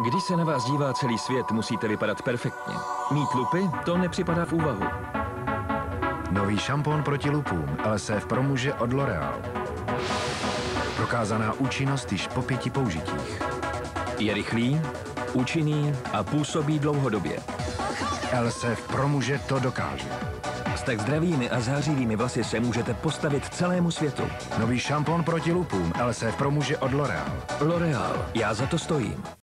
Když se na vás dívá celý svět, musíte vypadat perfektně. Mít lupy, to nepřipadá v úvahu. Nový šampon proti lupům LSF pro muže od L'Oreal. Prokázaná účinnost již po pěti použitích. Je rychlý, účinný a působí dlouhodobě. LSF pro muže to dokáže. S tak zdravými a zářivými vlasy se můžete postavit celému světu. Nový šampon proti lupům LSF pro muže od L'Oreal. L'Oreal, já za to stojím.